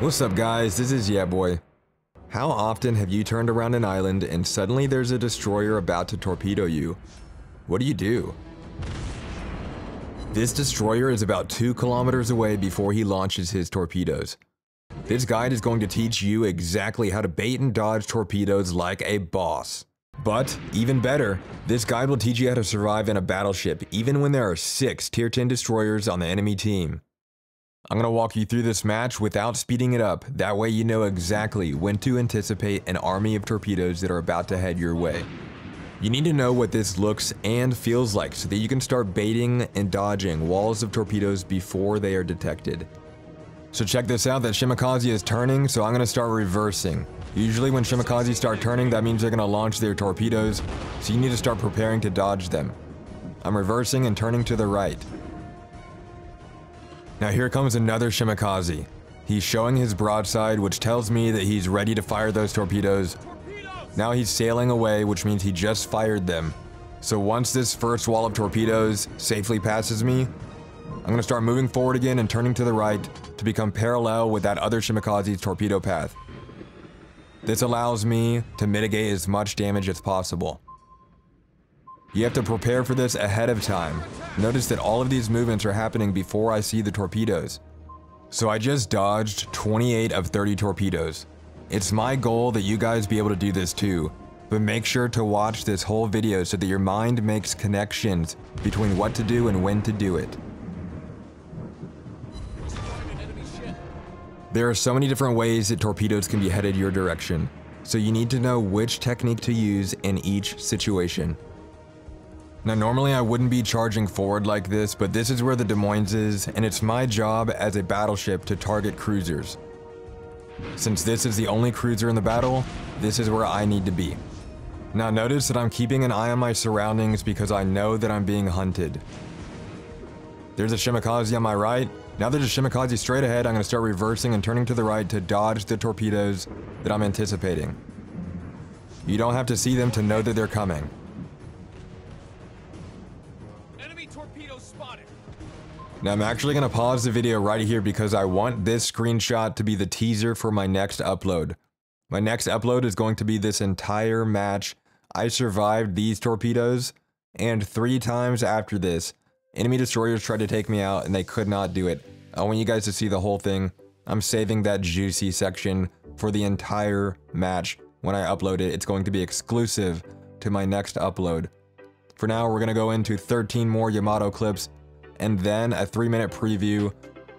What's up guys, this is Yeah Buoy. How often have you turned around an island and suddenly there's a destroyer about to torpedo you? What do you do? This destroyer is about 2 kilometers away before he launches his torpedoes. This guide is going to teach you exactly how to bait and dodge torpedoes like a boss. But, even better, this guide will teach you how to survive in a battleship even when there are 6 tier 10 destroyers on the enemy team. I'm going to walk you through this match without speeding it up, that way you know exactly when to anticipate an army of torpedoes that are about to head your way. You need to know what this looks and feels like so that you can start baiting and dodging walls of torpedoes before they are detected. So check this out, that Shimakaze is turning, so I'm going to start reversing. Usually when Shimakaze start turning, that means they're going to launch their torpedoes, so you need to start preparing to dodge them. I'm reversing and turning to the right. Now here comes another Shimakaze. He's showing his broadside, which tells me that he's ready to fire those torpedoes. Now he's sailing away, which means he just fired them. So once this first wall of torpedoes safely passes me, I'm going to start moving forward again and turning to the right to become parallel with that other Shimakaze's torpedo path. This allows me to mitigate as much damage as possible. You have to prepare for this ahead of time. Notice that all of these movements are happening before I see the torpedoes. So I just dodged 28 of 30 torpedoes. It's my goal that you guys be able to do this too, but make sure to watch this whole video so that your mind makes connections between what to do and when to do it. There are so many different ways that torpedoes can be headed your direction, so you need to know which technique to use in each situation. Now normally I wouldn't be charging forward like this, but this is where the Des Moines is, and it's my job as a battleship to target cruisers. Since this is the only cruiser in the battle, this is where I need to be. Now notice that I'm keeping an eye on my surroundings because I know that I'm being hunted. There's a Shimakaze on my right. Now there's a Shimakaze straight ahead, I'm going to start reversing and turning to the right to dodge the torpedoes that I'm anticipating. You don't have to see them to know that they're coming. Now I'm actually going to pause the video right here because I want this screenshot to be the teaser for my next upload. My next upload is going to be this entire match. I survived these torpedoes, and three times after this, enemy destroyers tried to take me out and they could not do it. I want you guys to see the whole thing. I'm saving that juicy section for the entire match. When I upload it, it's going to be exclusive to my next upload. For now, we're going to go into 13 more Yamato clips and then a three minute preview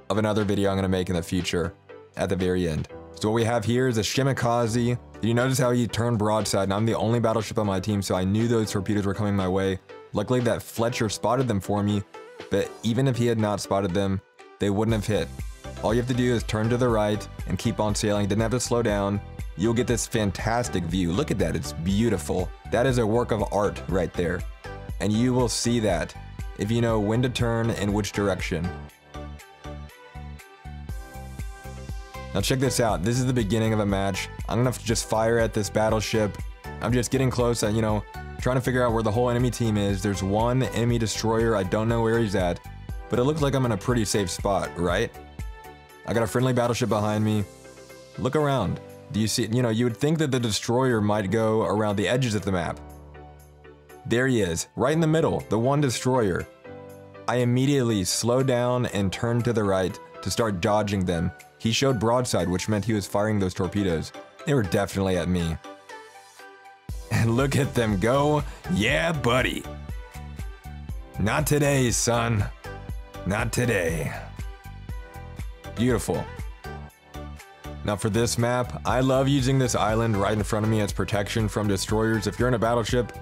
of another video I'm going to make in the future at the very end. So what we have here is a Shimakaze. You notice how he turned broadside and I'm the only battleship on my team so I knew those torpedoes were coming my way. Luckily that Fletcher spotted them for me, but even if he had not spotted them, they wouldn't have hit. All you have to do is turn to the right and keep on sailing, didn't have to slow down. You'll get this fantastic view. Look at that, it's beautiful. That is a work of art right there. And you will see that if you know when to turn and which direction. Now check this out, this is the beginning of a match. I'm gonna just fire at this battleship. I'm just getting close and you know, trying to figure out where the whole enemy team is. There's one enemy destroyer, I don't know where he's at, but it looks like I'm in a pretty safe spot, right? I got a friendly battleship behind me. Look around. Do you see, you know, you would think that the destroyer might go around the edges of the map. There he is, right in the middle, the one destroyer. I immediately slowed down and turned to the right to start dodging them. He showed broadside, which meant he was firing those torpedoes. They were definitely at me. And look at them go. Yeah, buddy. Not today, son. Not today. Beautiful. Now for this map, I love using this island right in front of me as protection from destroyers. If you're in a battleship,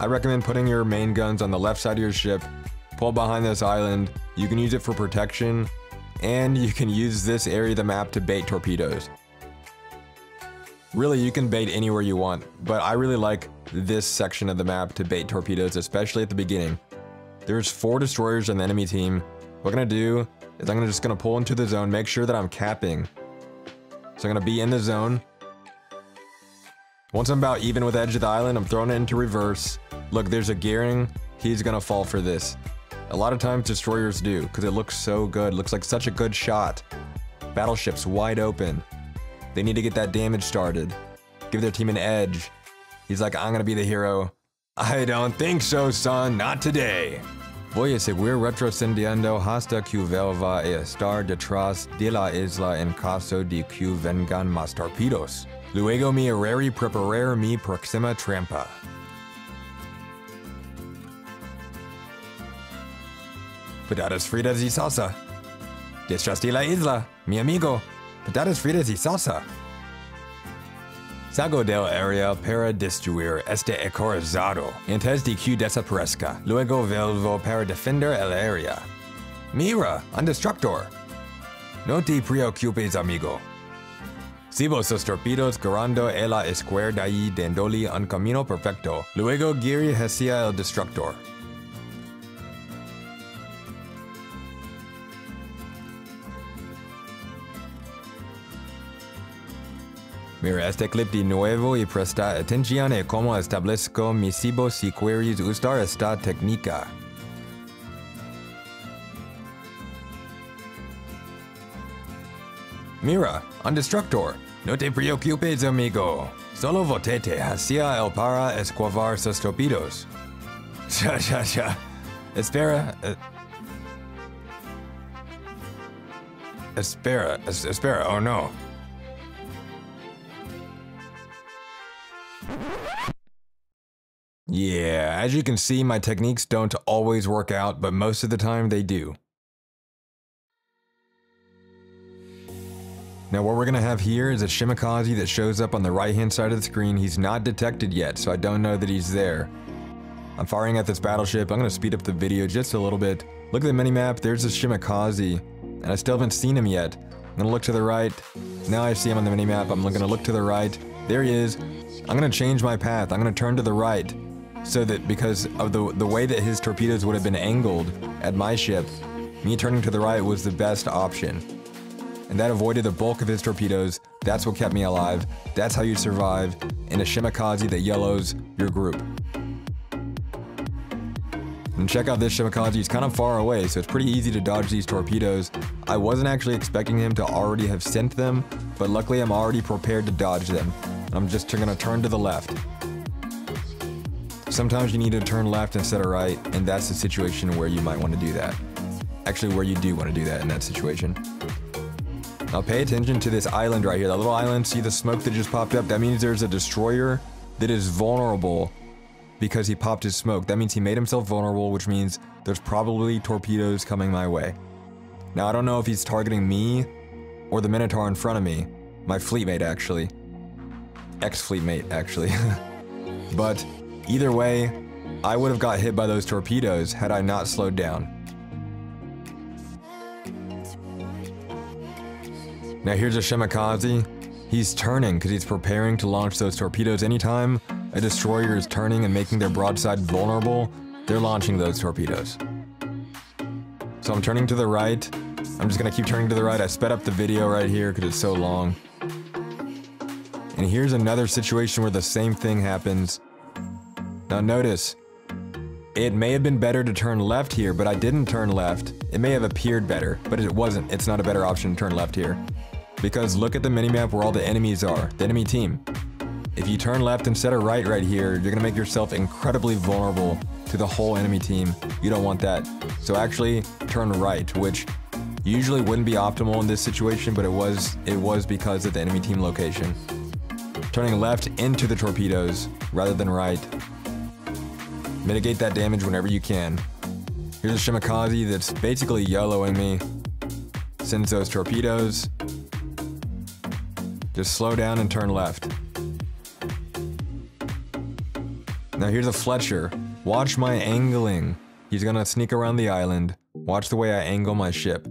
I recommend putting your main guns on the left side of your ship, pull behind this island, you can use it for protection, and you can use this area of the map to bait torpedoes. Really, you can bait anywhere you want, but I really like this section of the map to bait torpedoes, especially at the beginning. There's four destroyers on the enemy team. What I'm gonna do is I'm just gonna pull into the zone, make sure that I'm capping. So I'm gonna be in the zone. Once I'm about even with edge of the island, I'm throwing it into reverse. Look, there's a gearing. He's gonna fall for this. A lot of times destroyers do, because it looks so good. Looks like such a good shot. Battleship's wide open. They need to get that damage started. Give their team an edge. He's like, I'm gonna be the hero. I don't think so, son. Not today. Voy a seguir retrocediendo hasta que vuelva a estar detrás de la isla en caso de que vengan más torpedos. Luego me haré preparar mi próxima trampa. Patatas fritas y salsa. Detrás de la isla, mi amigo. Patatas fritas y salsa. Salgo del área para destruir este acorazado antes de que desaparezca. Luego vuelvo para defender el área. Mira, un destructor. No te preocupes, amigo. Sigo sus torpedos girando a la izquierda y dándole un camino perfecto. Luego gire hacia el destructor. Mira este clip de nuevo y presta atención a cómo establezco mis cibos y queries usar esta técnica. Mira, un destructor. No te preocupes, amigo. Solo votete hacia el para escovar sus torpedos. Ya, ya, ya. Espera. eh. Espera, es- espera, oh no. Yeah, as you can see, my techniques don't always work out, but most of the time they do. Now what we're gonna have here is a Shimakaze that shows up on the right hand side of the screen. He's not detected yet, so I don't know that he's there. I'm firing at this battleship. I'm gonna speed up the video just a little bit. Look at the minimap, there's a Shimakaze, and I still haven't seen him yet. I'm gonna look to the right. Now I see him on the minimap. I'm gonna look to the right. There he is. I'm gonna change my path. I'm gonna turn to the right. So that because of the, the way that his torpedoes would have been angled at my ship, me turning to the right was the best option and that avoided the bulk of his torpedoes. That's what kept me alive. That's how you survive in a Shimakaze that YOLOs your group. And check out this Shimakaze, he's kind of far away, so it's pretty easy to dodge these torpedoes. I wasn't actually expecting him to already have sent them, but luckily I'm already prepared to dodge them. I'm just gonna turn to the left. Sometimes you need to turn left instead of right, and that's the situation where you might want to do that. Actually, where you do want to do that in that situation. Now pay attention to this island right here. That little island, see the smoke that just popped up? That means there's a destroyer that is vulnerable because he popped his smoke. That means he made himself vulnerable, which means there's probably torpedoes coming my way. Now I don't know if he's targeting me or the Minotaur in front of me. My fleetmate, actually. Ex-fleetmate, actually. but either way, I would have got hit by those torpedoes had I not slowed down. Now here's a Shimakaze. He's turning because he's preparing to launch those torpedoes. Anytime a destroyer is turning and making their broadside vulnerable, they're launching those torpedoes. So I'm turning to the right. I'm just gonna keep turning to the right. I sped up the video right here because it's so long. And here's another situation where the same thing happens. Now notice, it may have been better to turn left here, but I didn't turn left. It may have appeared better, but it wasn't. It's not a better option to turn left here. Because look at the minimap where all the enemies are, the enemy team. If you turn left instead of right right here, you're gonna make yourself incredibly vulnerable to the whole enemy team. You don't want that. So actually turn right, which usually wouldn't be optimal in this situation, but it was it was because of the enemy team location. Turning left into the torpedoes rather than right. Mitigate that damage whenever you can. Here's a Shimakaze that's basically YOLOing me. Sends those torpedoes. Just slow down and turn left. Now here's a Fletcher. Watch my angling. He's gonna sneak around the island. Watch the way I angle my ship.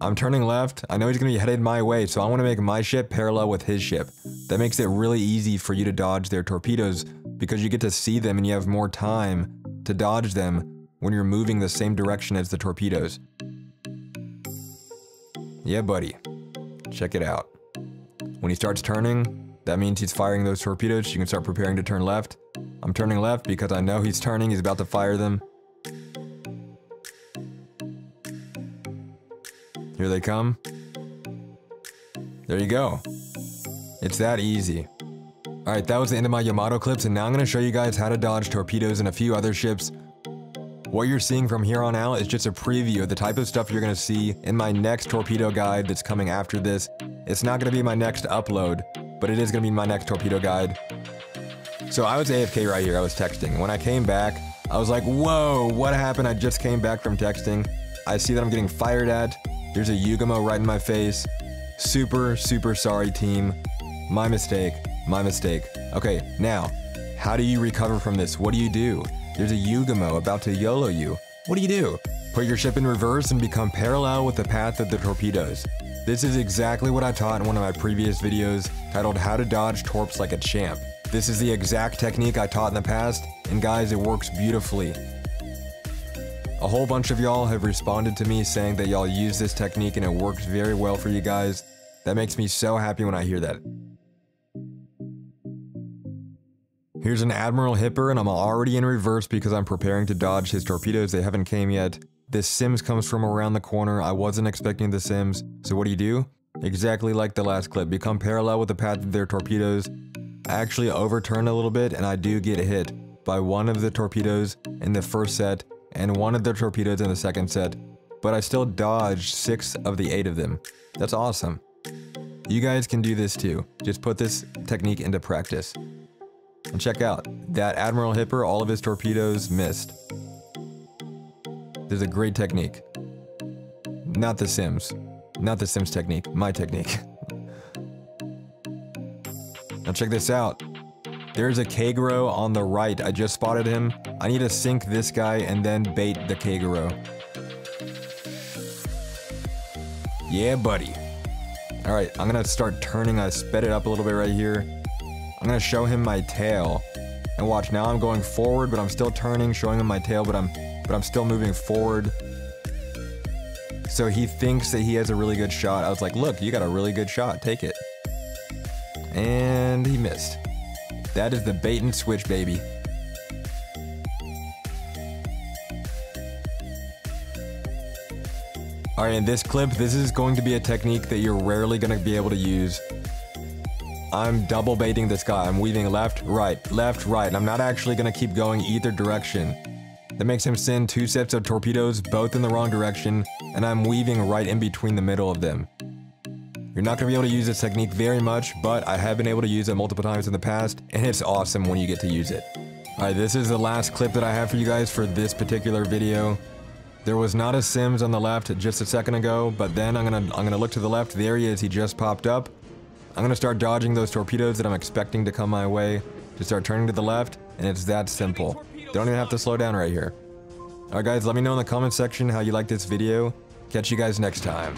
I'm turning left. I know he's gonna be headed my way, so I wanna make my ship parallel with his ship. That makes it really easy for you to dodge their torpedoes because you get to see them and you have more time to dodge them when you're moving the same direction as the torpedoes. Yeah, buddy. Check it out. When he starts turning, that means he's firing those torpedoes. You can start preparing to turn left. I'm turning left because I know he's turning. He's about to fire them. Here they come. There you go. It's that easy. Alright, that was the end of my Yamato clips, and now I'm going to show you guys how to dodge torpedoes and a few other ships. What you're seeing from here on out is just a preview of the type of stuff you're going to see in my next torpedo guide that's coming after this. It's not going to be my next upload, but it is going to be my next torpedo guide. So I was AFK right here, I was texting. When I came back, I was like, whoa, what happened? I just came back from texting. I see that I'm getting fired at. There's a Yugumo right in my face. Super, super sorry, team. My mistake. My mistake. Okay, now, how do you recover from this? What do you do? There's a Yugumo about to YOLO you. What do you do? Put your ship in reverse and become parallel with the path of the torpedoes. This is exactly what I taught in one of my previous videos titled How to Dodge Torps Like a Champ. This is the exact technique I taught in the past, and guys, it works beautifully. A whole bunch of y'all have responded to me saying that y'all use this technique and it works very well for you guys. That makes me so happy when I hear that. Here's an Admiral Hipper and I'm already in reverse because I'm preparing to dodge his torpedoes. They haven't came yet. This Sims comes from around the corner. I wasn't expecting the Sims. So what do you do? Exactly like the last clip. Become parallel with the path of their torpedoes. I actually overturn a little bit and I do get hit by one of the torpedoes in the first set and one of the torpedoes in the second set, but I still dodged six of the eight of them. That's awesome. You guys can do this too. Just put this technique into practice. And check out, that Admiral Hipper, all of his torpedoes missed. There's a great technique. Not the Sims. Not the Sims technique, my technique. now check this out. There's a Kagero on the right. I just spotted him. I need to sink this guy and then bait the Kagero. Yeah, buddy. Alright, I'm gonna start turning. I sped it up a little bit right here. I'm gonna show him my tail. And watch, now I'm going forward, but I'm still turning, showing him my tail, but I'm but I'm still moving forward. So he thinks that he has a really good shot. I was like, look, you got a really good shot, take it. And he missed. That is the bait and switch, baby. Alright, in this clip, this is going to be a technique that you're rarely to be able to use. I'm double baiting this guy. I'm weaving left, right, left, right, and I'm not actually going to keep going either direction. That makes him send two sets of torpedoes, both in the wrong direction, and I'm weaving right in between the middle of them. You're not going to be able to use this technique very much, but I have been able to use it multiple times in the past, and it's awesome when you get to use it. Alright, this is the last clip that I have for you guys for this particular video. There was not a Sims on the left just a second ago, but then I'm gonna I'm gonna look to the left. There he is. He just popped up. I'm gonna start dodging those torpedoes that I'm expecting to come my way. To start turning to the left, and it's that simple. Don't even have to slow down right here. Alright guys, let me know in the comment section how you like this video. Catch you guys next time.